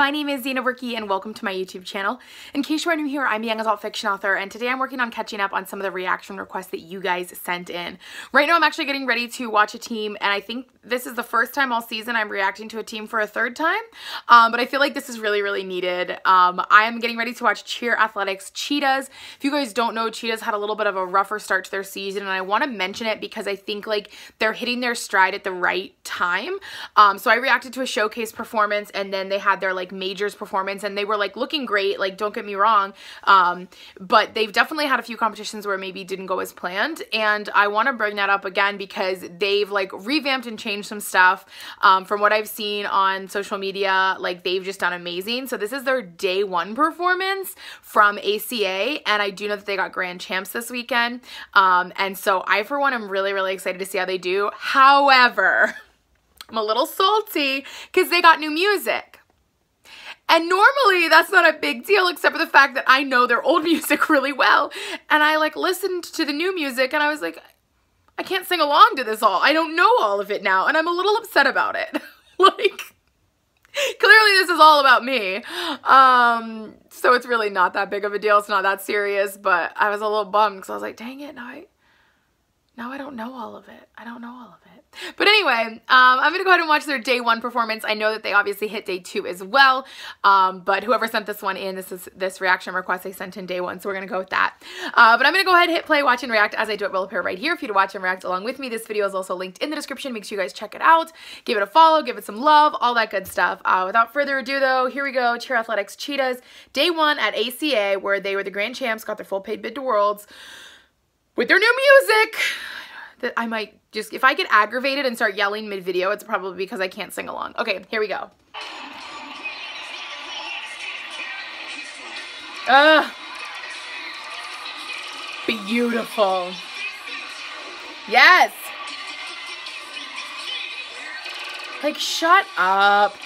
My name is Dana Burkey and welcome to my YouTube channel. In case you are new here, I'm a young adult fiction author and today I'm working on catching up on some of the reaction requests that you guys sent in. Right now I'm actually getting ready to watch a team and I think this is the first time all season I'm reacting to a team for a third time, um, but I feel like this is really, really needed. Um, I am getting ready to watch Cheer Athletics Cheetahs. If you guys don't know, Cheetahs had a little bit of a rougher start to their season and I want to mention it because I think like they're hitting their stride at the right time. Um, so I reacted to a showcase performance and then they had their like majors performance and they were like looking great like don't get me wrong um, but they've definitely had a few competitions where maybe didn't go as planned and I want to bring that up again because they've like revamped and changed some stuff um, from what I've seen on social media like they've just done amazing so this is their day one performance from ACA and I do know that they got grand champs this weekend um, and so I for one am really really excited to see how they do. However I'm a little salty because they got new music and normally that's not a big deal except for the fact that I know their old music really well. And I like listened to the new music and I was like, I can't sing along to this all. I don't know all of it now. And I'm a little upset about it. like, clearly this is all about me. Um, so it's really not that big of a deal. It's not that serious, but I was a little bummed because I was like, dang it, now I, now I don't know all of it. I don't know all of it. But anyway, um, I'm going to go ahead and watch their day one performance. I know that they obviously hit day two as well, um, but whoever sent this one in, this is this reaction request they sent in day one, so we're going to go with that. Uh, but I'm going to go ahead, and hit play, watch, and react as I do it will appear right here for you to watch and react along with me. This video is also linked in the description. Make sure you guys check it out. Give it a follow, give it some love, all that good stuff. Uh, without further ado, though, here we go. Cheer Athletics Cheetahs, day one at ACA, where they were the grand champs, got their full paid bid to Worlds with their new music that I might just, if I get aggravated and start yelling mid-video, it's probably because I can't sing along. Okay, here we go. Ugh. Beautiful. Yes. Like, shut up.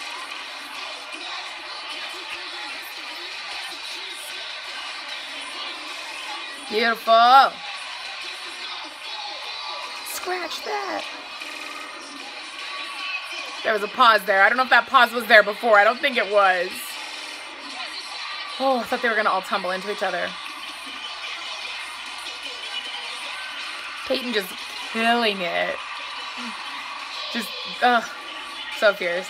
Beautiful scratch that. There was a pause there. I don't know if that pause was there before. I don't think it was. Oh, I thought they were going to all tumble into each other. Peyton just killing it. Just, ugh, so fierce.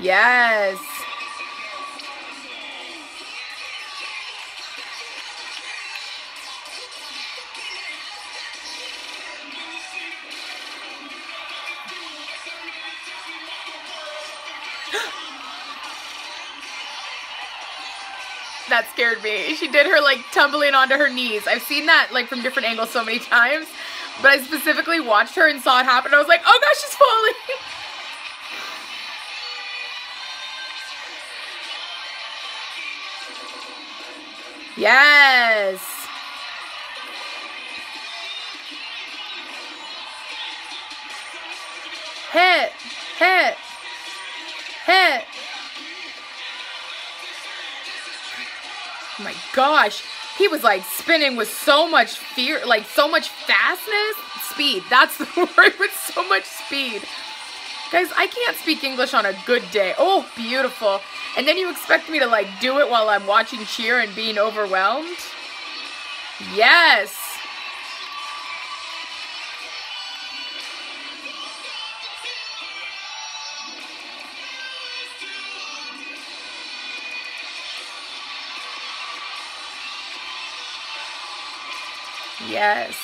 Yes. That scared me. She did her like tumbling onto her knees. I've seen that like from different angles so many times, but I specifically watched her and saw it happen. I was like, oh gosh, she's falling. yes. Hit, hit, hit. My gosh. He was like spinning with so much fear, like so much fastness, speed. That's the word with so much speed. Guys, I can't speak English on a good day. Oh, beautiful. And then you expect me to like do it while I'm watching cheer and being overwhelmed? Yes. Yes.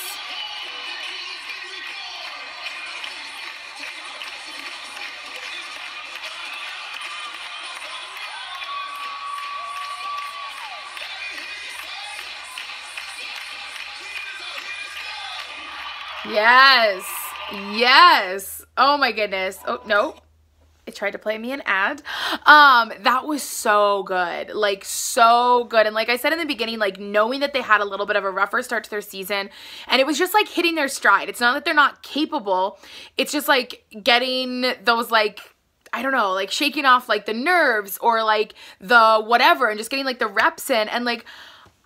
Yes. Yes. Oh my goodness. Oh, no it tried to play me an ad. Um, that was so good. Like so good. And like I said in the beginning, like knowing that they had a little bit of a rougher start to their season and it was just like hitting their stride. It's not that they're not capable. It's just like getting those like I don't know, like shaking off like the nerves or like the whatever and just getting like the reps in and like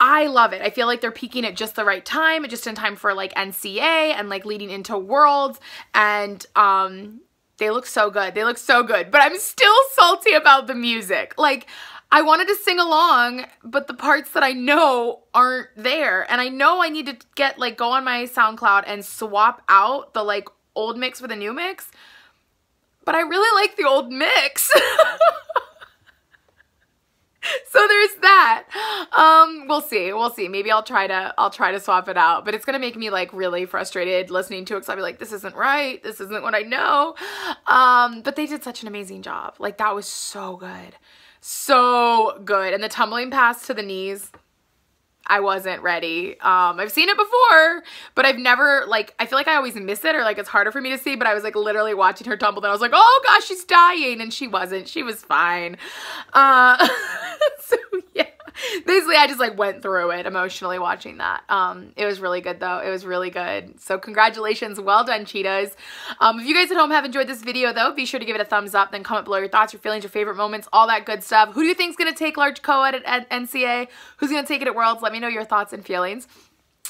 I love it. I feel like they're peaking at just the right time, just in time for like NCA and like leading into Worlds. And um, they look so good. They look so good. But I'm still salty about the music. Like, I wanted to sing along, but the parts that I know aren't there. And I know I need to get like go on my SoundCloud and swap out the like old mix with a new mix. But I really like the old mix. so there's that. Um we'll see we'll see. Maybe i'll try to i'll try to swap it out but it's gonna make me like really frustrated listening to it because i'll be like this isn't right. This isn't what i know. Um but they did such an amazing job. Like that was so good. So good. And the tumbling pass to the knees I wasn't ready. Um, I've seen it before, but I've never, like, I feel like I always miss it or, like, it's harder for me to see, but I was, like, literally watching her tumble and I was like, oh, gosh, she's dying, and she wasn't. She was fine. Uh, so, yeah. basically I just like went through it emotionally watching that. Um, it was really good though. It was really good. So congratulations. Well done, cheetahs. Um, if you guys at home have enjoyed this video though, be sure to give it a thumbs up. Then comment below your thoughts, your feelings, your favorite moments, all that good stuff. Who do you think is going to take large co-ed at, at NCA? Who's going to take it at Worlds? Let me know your thoughts and feelings.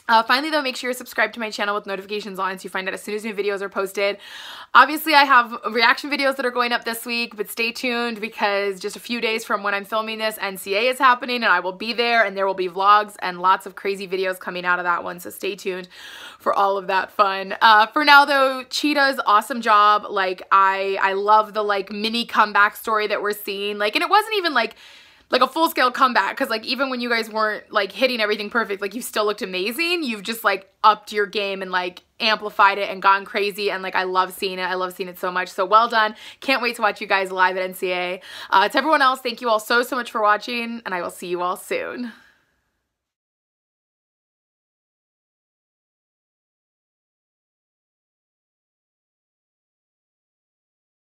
Uh, finally, though, make sure you're subscribed to my channel with notifications on so you find out as soon as new videos are posted. Obviously, I have reaction videos that are going up this week, but stay tuned because just a few days from when I'm filming this, NCA is happening and I will be there and there will be vlogs and lots of crazy videos coming out of that one, so stay tuned for all of that fun. Uh, for now, though, Cheetah's awesome job. Like, I, I love the, like, mini comeback story that we're seeing. Like, and it wasn't even, like, like a full scale comeback because like even when you guys weren't like hitting everything perfect like you still looked amazing. You've just like upped your game and like amplified it and gone crazy. And like I love seeing it. I love seeing it so much. So well done. Can't wait to watch you guys live at NCA uh, to everyone else thank you all so so much for watching and I will see you all soon